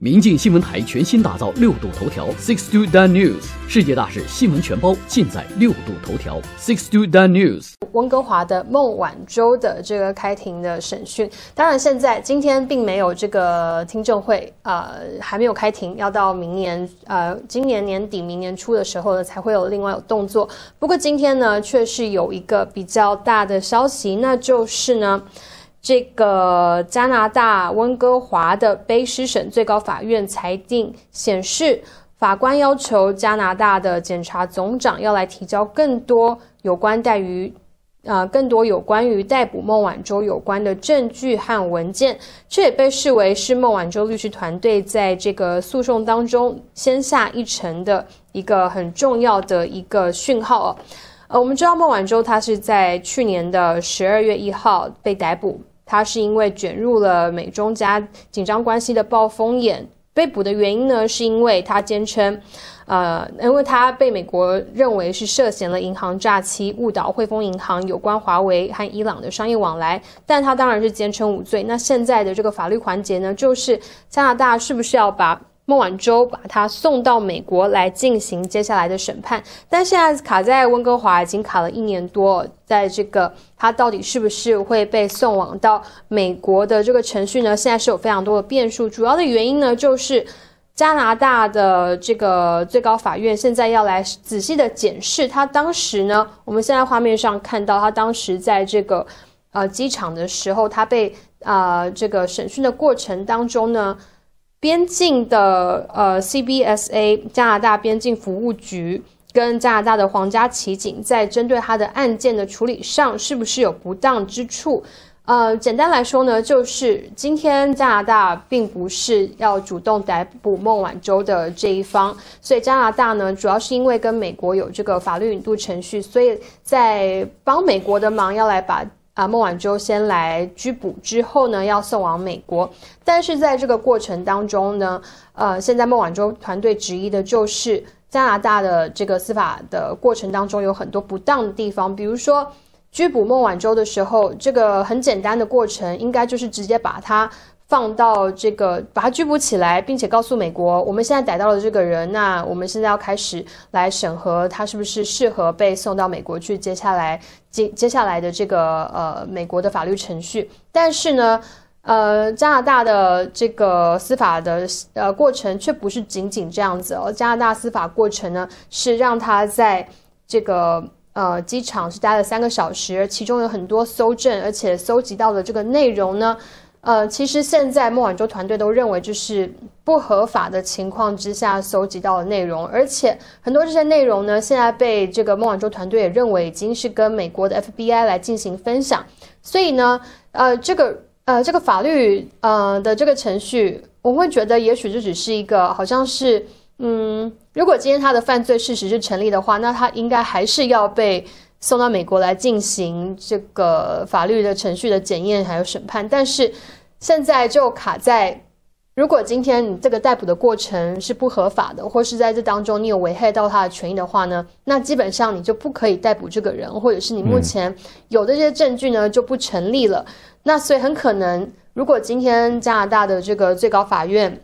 明镜新闻台全新打造六度头条 Six Two Dan News，世界大事新闻全包尽在六度头条 Six Two Dan News。温哥华的孟晚舟的这个开庭的审讯，当然现在今天并没有这个听证会，呃，还没有开庭，要到明年，呃，今年年底、明年初的时候呢，才会有另外有动作。不过今天呢，却是有一个比较大的消息，那就是呢。这个加拿大温哥华的卑诗省最高法院裁定显示，法官要求加拿大的检察总长要来提交更多有关待于，呃，更多有关于逮捕孟晚舟有关的证据和文件。这也被视为是孟晚舟律师团队在这个诉讼当中先下一城的一个很重要的一个讯号哦。呃，我们知道孟晚舟她是在去年的十二月一号被逮捕。他是因为卷入了美中加紧张关系的暴风眼被捕的原因呢，是因为他坚称，呃，因为他被美国认为是涉嫌了银行诈欺、误导汇丰银行有关华为和伊朗的商业往来，但他当然是坚称无罪。那现在的这个法律环节呢，就是加拿大是不是要把？孟晚舟把他送到美国来进行接下来的审判，但现在卡在温哥华已经卡了一年多，在这个他到底是不是会被送往到美国的这个程序呢？现在是有非常多的变数，主要的原因呢就是加拿大的这个最高法院现在要来仔细的检视他当时呢，我们现在画面上看到他当时在这个呃机场的时候，他被啊这个审讯的过程当中呢。边境的呃 CBSA 加拿大边境服务局跟加拿大的皇家骑警在针对他的案件的处理上是不是有不当之处？呃，简单来说呢，就是今天加拿大并不是要主动逮捕孟晚舟的这一方，所以加拿大呢主要是因为跟美国有这个法律引渡程序，所以在帮美国的忙要来把。啊，孟晚舟先来拘捕之后呢，要送往美国。但是在这个过程当中呢，呃，现在孟晚舟团队质疑的就是加拿大的这个司法的过程当中有很多不当的地方，比如说拘捕孟晚舟的时候，这个很简单的过程应该就是直接把他。放到这个，把他拘捕起来，并且告诉美国，我们现在逮到了这个人，那我们现在要开始来审核他是不是适合被送到美国去。接下来接接下来的这个呃美国的法律程序，但是呢，呃加拿大的这个司法的呃过程却不是仅仅这样子哦。加拿大司法过程呢是让他在这个呃机场是待了三个小时，其中有很多搜证，而且搜集到的这个内容呢。呃，其实现在孟晚舟团队都认为，就是不合法的情况之下搜集到的内容，而且很多这些内容呢，现在被这个孟晚舟团队也认为已经是跟美国的 FBI 来进行分享，所以呢，呃，这个呃这个法律呃的这个程序，我会觉得也许就只是一个，好像是，嗯，如果今天他的犯罪事实是成立的话，那他应该还是要被。送到美国来进行这个法律的程序的检验还有审判，但是现在就卡在，如果今天你这个逮捕的过程是不合法的，或是在这当中你有危害到他的权益的话呢，那基本上你就不可以逮捕这个人，或者是你目前有的这些证据呢就不成立了。那所以很可能，如果今天加拿大的这个最高法院。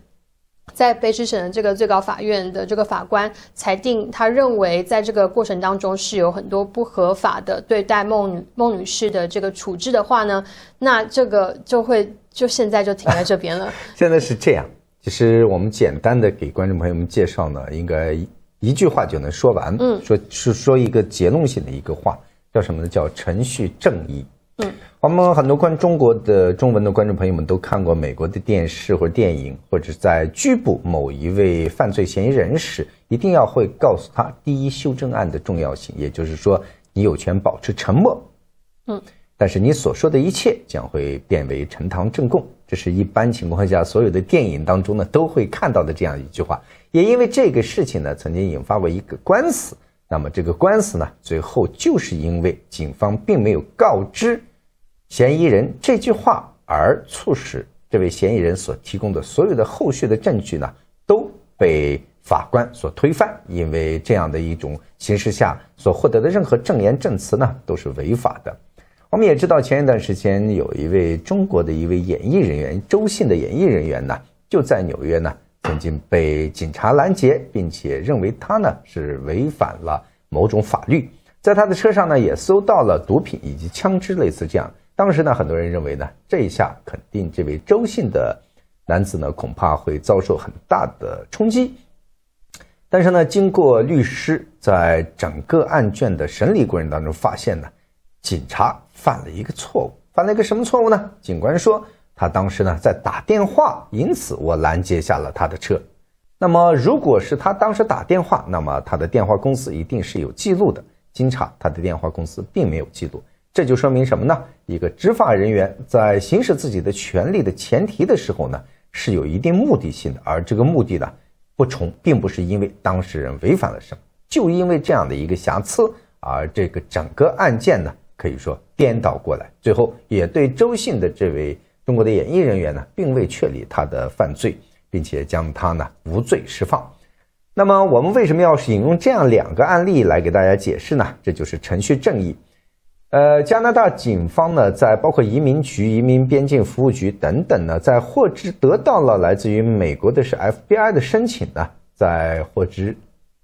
在卑诗省的这个最高法院的这个法官裁定，他认为在这个过程当中是有很多不合法的对待孟女孟女士的这个处置的话呢，那这个就会就现在就停在这边了。现在是这样，其实我们简单的给观众朋友们介绍呢，应该一句话就能说完。嗯，说是说一个结论性的一个话，叫什么呢？叫程序正义。嗯。我们很多观中国的中文的观众朋友们都看过美国的电视或者电影，或者在拘捕某一位犯罪嫌疑人时，一定要会告诉他第一修正案的重要性，也就是说，你有权保持沉默，嗯，但是你所说的一切将会变为呈堂证供，这是一般情况下所有的电影当中呢都会看到的这样一句话。也因为这个事情呢，曾经引发过一个官司，那么这个官司呢，最后就是因为警方并没有告知。嫌疑人这句话，而促使这位嫌疑人所提供的所有的后续的证据呢，都被法官所推翻。因为这样的一种形势下所获得的任何证言证词呢，都是违法的。我们也知道，前一段时间有一位中国的一位演艺人员，周姓的演艺人员呢，就在纽约呢曾经被警察拦截，并且认为他呢是违反了某种法律。在他的车上呢，也搜到了毒品以及枪支，类似这样。当时呢，很多人认为呢，这一下肯定这位周姓的男子呢，恐怕会遭受很大的冲击。但是呢，经过律师在整个案卷的审理过程当中发现呢，警察犯了一个错误，犯了一个什么错误呢？警官说。他当时呢在打电话，因此我拦截下了他的车。那么，如果是他当时打电话，那么他的电话公司一定是有记录的。经查，他的电话公司并没有记录，这就说明什么呢？一个执法人员在行使自己的权利的前提的时候呢，是有一定目的性的，而这个目的呢，不从，并不是因为当事人违反了什么，就因为这样的一个瑕疵，而这个整个案件呢，可以说颠倒过来，最后也对周姓的这位。中国的演艺人员呢，并未确立他的犯罪，并且将他呢无罪释放。那么，我们为什么要引用这样两个案例来给大家解释呢？这就是程序正义。呃，加拿大警方呢，在包括移民局、移民边境服务局等等呢，在获知得到了来自于美国的是 FBI 的申请呢，在获知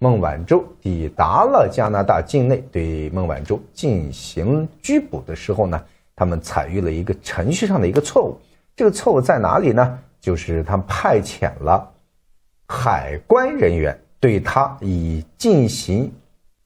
孟晚舟抵达了加拿大境内，对孟晚舟进行拘捕的时候呢。他们采用了一个程序上的一个错误，这个错误在哪里呢？就是他们派遣了海关人员对他以进行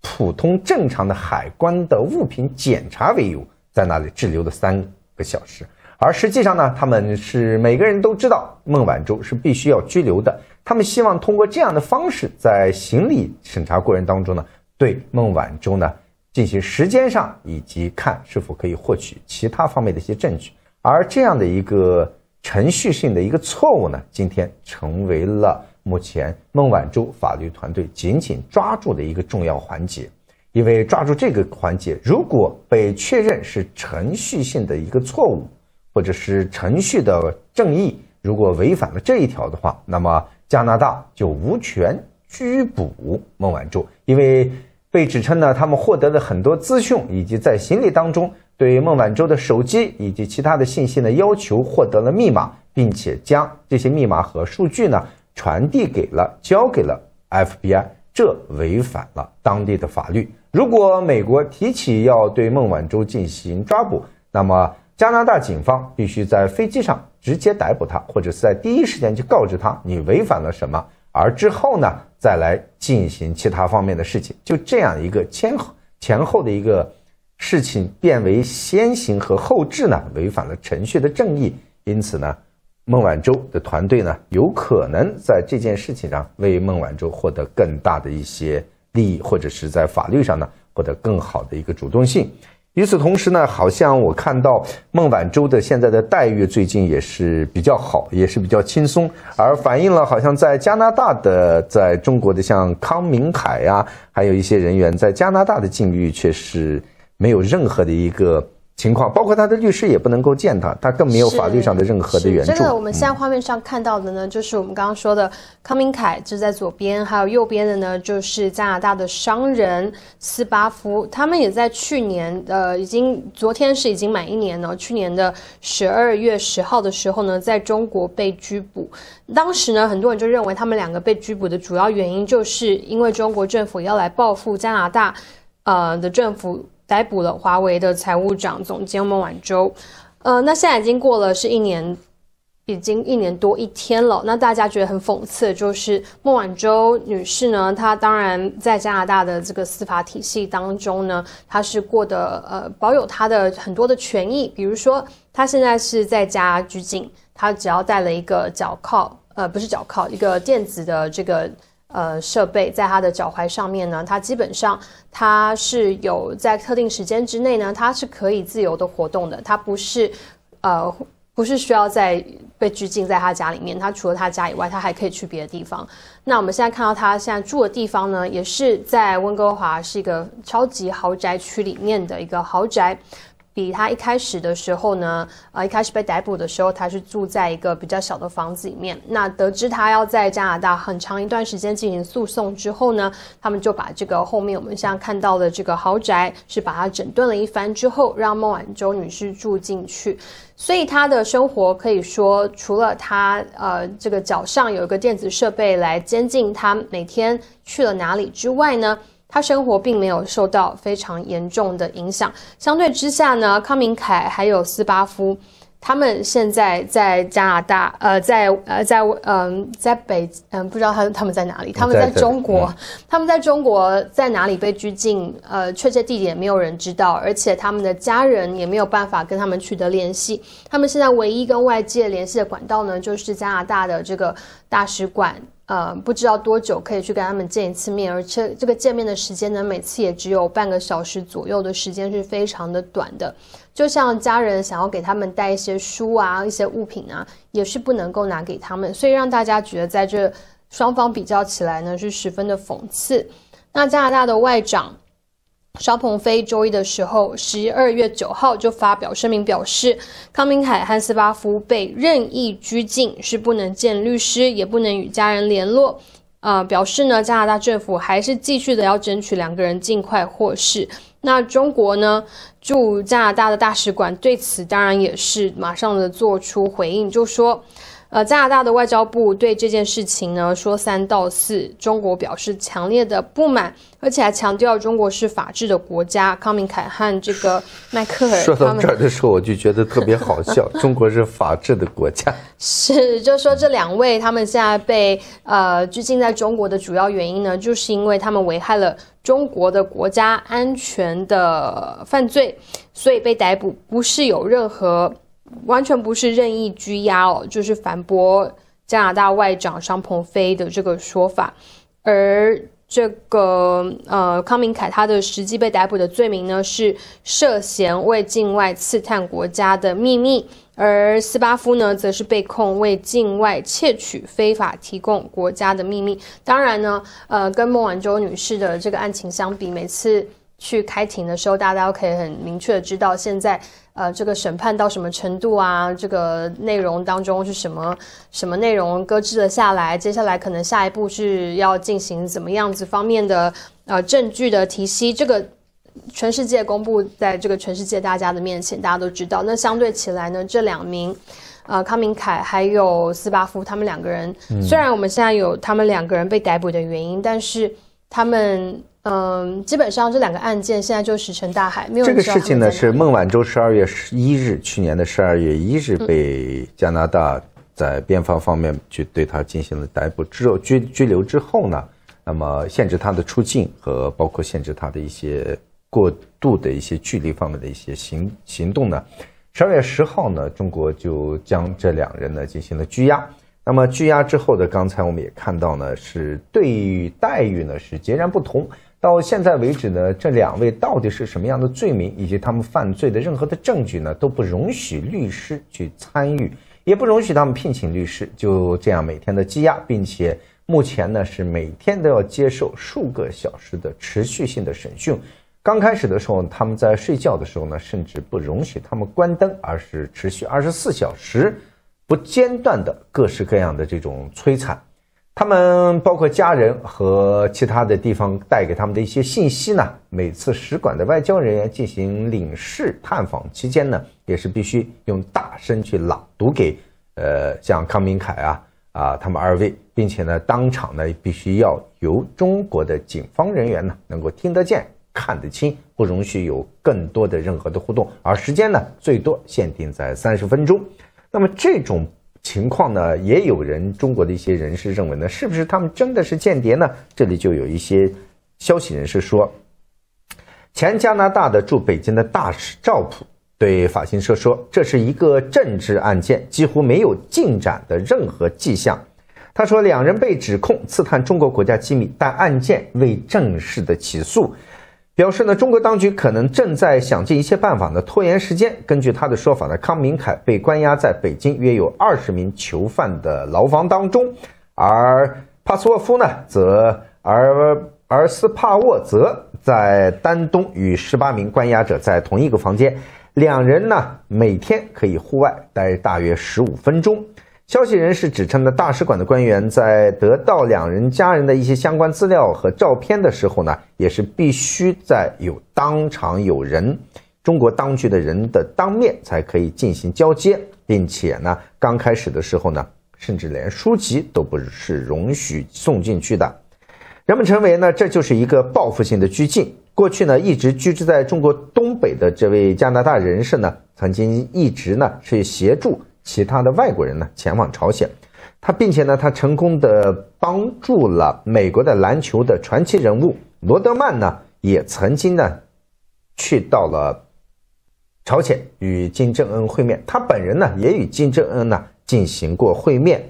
普通正常的海关的物品检查为由，在那里滞留了三个小时。而实际上呢，他们是每个人都知道孟晚舟是必须要拘留的，他们希望通过这样的方式，在行李审查过程当中呢，对孟晚舟呢。进行时间上以及看是否可以获取其他方面的一些证据，而这样的一个程序性的一个错误呢，今天成为了目前孟晚舟法律团队紧紧抓住的一个重要环节。因为抓住这个环节，如果被确认是程序性的一个错误，或者是程序的正义如果违反了这一条的话，那么加拿大就无权拘捕孟晚舟，因为。被指称呢，他们获得了很多资讯，以及在行李当中对孟晚舟的手机以及其他的信息呢要求获得了密码，并且将这些密码和数据呢传递给了交给了 FBI，这违反了当地的法律。如果美国提起要对孟晚舟进行抓捕，那么加拿大警方必须在飞机上直接逮捕他，或者是在第一时间去告知他你违反了什么。而之后呢，再来进行其他方面的事情，就这样一个前后前后的一个事情变为先行和后置呢，违反了程序的正义。因此呢，孟晚舟的团队呢，有可能在这件事情上为孟晚舟获得更大的一些利益，或者是在法律上呢获得更好的一个主动性。与此同时呢，好像我看到孟晚舟的现在的待遇最近也是比较好，也是比较轻松，而反映了好像在加拿大的，在中国的像康明凯呀，还有一些人员在加拿大的境遇却是没有任何的一个。情况包括他的律师也不能够见他，他更没有法律上的任何的援助。这个我们现在画面上看到的呢，就是我们刚刚说的康明凯，就在左边，还有右边的呢，就是加拿大的商人斯巴夫，他们也在去年，呃，已经昨天是已经满一年了。去年的十二月十号的时候呢，在中国被拘捕。当时呢，很多人就认为他们两个被拘捕的主要原因，就是因为中国政府要来报复加拿大，呃的政府。逮捕了华为的财务长总监孟晚舟，呃，那现在已经过了是一年，已经一年多一天了。那大家觉得很讽刺，就是孟晚舟女士呢，她当然在加拿大的这个司法体系当中呢，她是过得呃保有她的很多的权益，比如说她现在是在家拘禁，她只要带了一个脚铐，呃，不是脚铐，一个电子的这个。呃，设备在他的脚踝上面呢，他基本上他是有在特定时间之内呢，他是可以自由的活动的，他不是呃不是需要在被拘禁在他家里面，他除了他家以外，他还可以去别的地方。那我们现在看到他现在住的地方呢，也是在温哥华，是一个超级豪宅区里面的一个豪宅。比他一开始的时候呢，呃，一开始被逮捕的时候，他是住在一个比较小的房子里面。那得知他要在加拿大很长一段时间进行诉讼之后呢，他们就把这个后面我们现在看到的这个豪宅是把它整顿了一番之后，让孟晚舟女士住进去。所以他的生活可以说，除了他呃这个脚上有一个电子设备来监禁他每天去了哪里之外呢，他生活并没有受到非常严重的影响。相对之下呢，康明凯还有斯巴夫。他们现在在加拿大，呃，在呃，在嗯，在北，嗯，不知道他他们在哪里？他们在中国，他们在中国在哪里被拘禁？呃，确切地点没有人知道，而且他们的家人也没有办法跟他们取得联系。他们现在唯一跟外界联系的管道呢，就是加拿大的这个大使馆。呃，不知道多久可以去跟他们见一次面，而且这个见面的时间呢，每次也只有半个小时左右的时间，是非常的短的。就像家人想要给他们带一些书啊、一些物品啊，也是不能够拿给他们，所以让大家觉得在这双方比较起来呢，是十分的讽刺。那加拿大的外长。肖鹏飞周一的时候，十二月九号就发表声明，表示康明凯和斯巴夫被任意拘禁，是不能见律师，也不能与家人联络。呃，表示呢，加拿大政府还是继续的要争取两个人尽快获释。那中国呢，驻加拿大的大使馆对此当然也是马上的做出回应，就说。呃，加拿大的外交部对这件事情呢说三道四，中国表示强烈的不满，而且还强调中国是法治的国家。康明凯和这个迈克尔说到这儿的时候，我就觉得特别好笑。中国是法治的国家，是就说这两位他们现在被呃拘禁在中国的主要原因呢，就是因为他们危害了中国的国家安全的犯罪，所以被逮捕，不是有任何。完全不是任意拘押哦，就是反驳加拿大外长商鹏飞的这个说法。而这个呃康明凯他的实际被逮捕的罪名呢是涉嫌为境外刺探国家的秘密，而斯巴夫呢则是被控为境外窃取、非法提供国家的秘密。当然呢，呃，跟孟晚舟女士的这个案情相比，每次去开庭的时候，大家都可以很明确的知道现在。呃，这个审判到什么程度啊？这个内容当中是什么什么内容搁置了下来？接下来可能下一步是要进行怎么样子方面的呃证据的提析？这个全世界公布在这个全世界大家的面前，大家都知道。那相对起来呢，这两名呃康明凯还有斯巴夫，他们两个人虽然我们现在有他们两个人被逮捕的原因，但是他们。嗯，基本上这两个案件现在就石沉大海，没有这个事情呢。是孟晚舟十二月十一日，去年的十二月一日被加拿大在边防方面去对他进行了逮捕之后拘拘留之后呢，那么限制他的出境和包括限制他的一些过度的一些距离方面的一些行行动呢。十二月十号呢，中国就将这两人呢进行了拘押。那么拘押之后的，刚才我们也看到呢，是对待遇呢是截然不同。到现在为止呢，这两位到底是什么样的罪名，以及他们犯罪的任何的证据呢，都不容许律师去参与，也不容许他们聘请律师。就这样每天的羁押，并且目前呢是每天都要接受数个小时的持续性的审讯。刚开始的时候，他们在睡觉的时候呢，甚至不容许他们关灯，而是持续二十四小时不间断的各式各样的这种摧残。他们包括家人和其他的地方带给他们的一些信息呢？每次使馆的外交人员进行领事探访期间呢，也是必须用大声去朗读给，呃，像康明凯啊啊他们二位，并且呢，当场呢必须要由中国的警方人员呢能够听得见、看得清，不容许有更多的任何的互动，而时间呢最多限定在三十分钟。那么这种。情况呢，也有人中国的一些人士认为呢，是不是他们真的是间谍呢？这里就有一些消息人士说，前加拿大的驻北京的大使赵普对法新社说，这是一个政治案件，几乎没有进展的任何迹象。他说，两人被指控刺探中国国家机密，但案件未正式的起诉。表示呢，中国当局可能正在想尽一切办法呢拖延时间。根据他的说法呢，康明凯被关押在北京约有二十名囚犯的牢房当中，而帕斯沃夫呢，则而而斯帕沃则在丹东与十八名关押者在同一个房间。两人呢每天可以户外待大约十五分钟。消息人士指称呢，大使馆的官员在得到两人家人的一些相关资料和照片的时候呢，也是必须在有当场有人，中国当局的人的当面才可以进行交接，并且呢，刚开始的时候呢，甚至连书籍都不是容许送进去的。人们称为呢，这就是一个报复性的拘禁。过去呢，一直居住在中国东北的这位加拿大人士呢，曾经一直呢是协助。其他的外国人呢前往朝鲜，他并且呢他成功的帮助了美国的篮球的传奇人物罗德曼呢也曾经呢去到了朝鲜与金正恩会面，他本人呢也与金正恩呢进行过会面。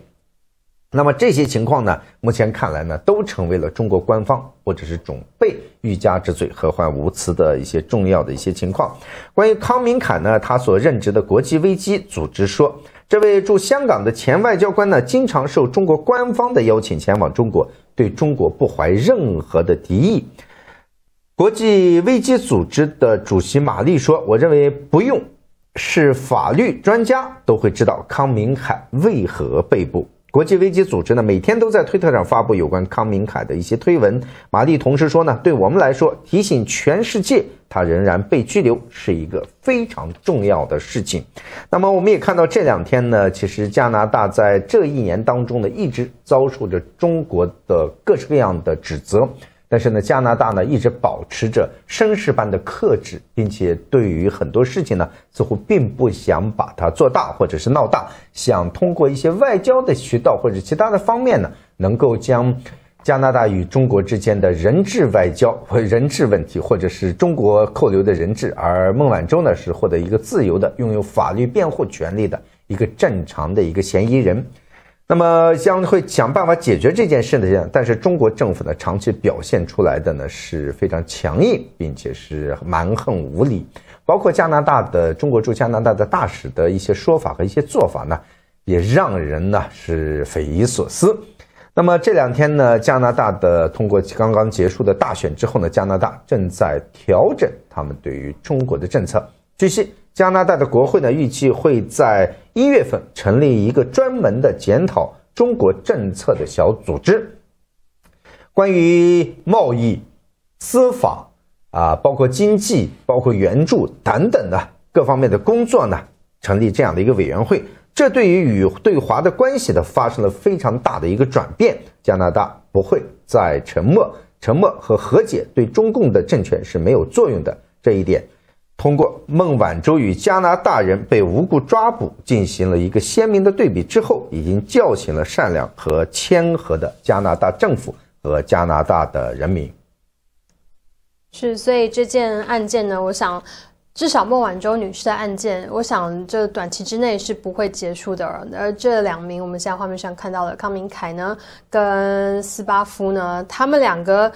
那么这些情况呢，目前看来呢，都成为了中国官方或者是准备欲加之罪，何患无辞的一些重要的一些情况。关于康明凯呢，他所任职的国际危机组织说，这位驻香港的前外交官呢，经常受中国官方的邀请前往中国，对中国不怀任何的敌意。国际危机组织的主席玛丽说：“我认为不用，是法律专家都会知道康明凯为何被捕。”国际危机组织呢，每天都在推特上发布有关康明凯的一些推文。马蒂同时说呢，对我们来说，提醒全世界他仍然被拘留是一个非常重要的事情。那么，我们也看到这两天呢，其实加拿大在这一年当中呢，一直遭受着中国的各式各样的指责。但是呢，加拿大呢一直保持着绅士般的克制，并且对于很多事情呢，似乎并不想把它做大或者是闹大，想通过一些外交的渠道或者其他的方面呢，能够将加拿大与中国之间的人质外交或人质问题，或者是中国扣留的人质，而孟晚舟呢是获得一个自由的、拥有法律辩护权利的一个正常的一个嫌疑人。那么将会想办法解决这件事的，但是中国政府呢，长期表现出来的呢是非常强硬，并且是蛮横无理。包括加拿大的中国驻加拿大的大使的一些说法和一些做法呢，也让人呢是匪夷所思。那么这两天呢，加拿大的通过刚刚结束的大选之后呢，加拿大正在调整他们对于中国的政策。据悉。加拿大的国会呢，预计会在一月份成立一个专门的检讨中国政策的小组织。关于贸易、司法啊，包括经济、包括援助等等的各方面的工作呢，成立这样的一个委员会，这对于与对华的关系呢，发生了非常大的一个转变。加拿大不会再沉默，沉默和和解对中共的政权是没有作用的。这一点。通过孟晚舟与加拿大人被无故抓捕进行了一个鲜明的对比之后，已经叫醒了善良和谦和的加拿大政府和加拿大的人民。是，所以这件案件呢，我想至少孟晚舟女士的案件，我想这短期之内是不会结束的。而这两名我们现在画面上看到的康明凯呢，跟斯巴夫呢，他们两个。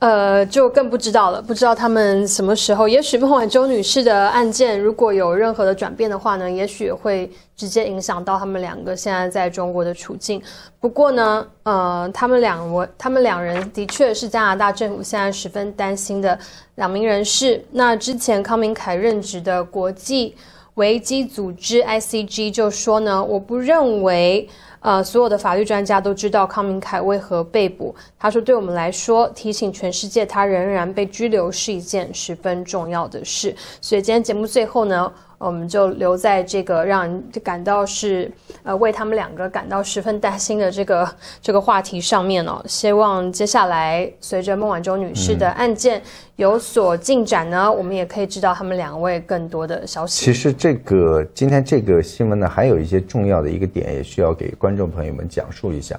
呃，就更不知道了，不知道他们什么时候。也许孟晚舟女士的案件如果有任何的转变的话呢，也许会直接影响到他们两个现在在中国的处境。不过呢，呃，他们两我他们两人的确是加拿大政府现在十分担心的两名人士。那之前康明凯任职的国际危机组织 ICG 就说呢，我不认为。呃，所有的法律专家都知道康明凯为何被捕。他说：“对我们来说，提醒全世界他仍然被拘留是一件十分重要的事。”所以今天节目最后呢。我们就留在这个让人感到是呃为他们两个感到十分担心的这个 这个话题上面哦。希望接下来随着孟晚舟女士的案件有所进展呢，我们也可以知道他们两位更多的消息。其实这个今天这个新闻呢，还有一些重要的一个点，也需要给观众朋友们讲述一下。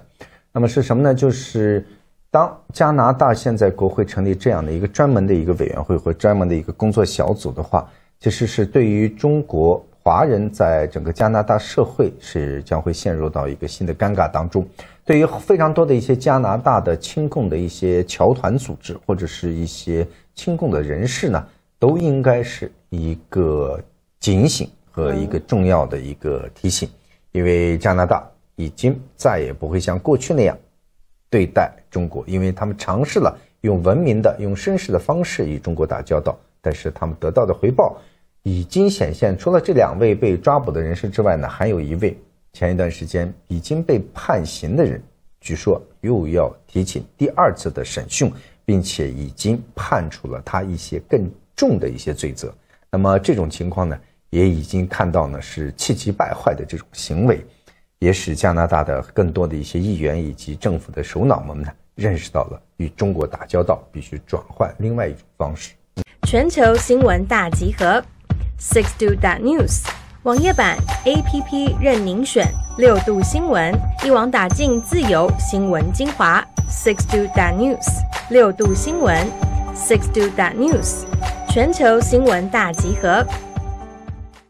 那么是什么呢？就是当加拿大现在国会成立这样的一个专门的一个委员会或专门的一个工作小组的话。其实是对于中国华人在整个加拿大社会是将会陷入到一个新的尴尬当中。对于非常多的一些加拿大的亲共的一些侨团组织或者是一些亲共的人士呢，都应该是一个警醒和一个重要的一个提醒，因为加拿大已经再也不会像过去那样对待中国，因为他们尝试了用文明的、用绅士的方式与中国打交道。但是他们得到的回报，已经显现，除了这两位被抓捕的人士之外呢，还有一位前一段时间已经被判刑的人，据说又要提起第二次的审讯，并且已经判处了他一些更重的一些罪责。那么这种情况呢，也已经看到呢是气急败坏的这种行为，也使加拿大的更多的一些议员以及政府的首脑们呢，认识到了与中国打交道必须转换另外一种方式。全球新闻大集合。Six Do That News 网页版 APP 任您选，六度新闻一网打尽自由新闻精华。Six Do That News 六度新闻，Six Do That News 全球新闻大集合。